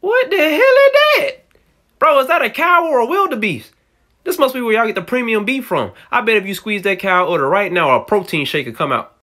What the hell is that? Bro, is that a cow or a wildebeest? This must be where y'all get the premium beef from. I bet if you squeeze that cow udder right now, a protein shake could come out.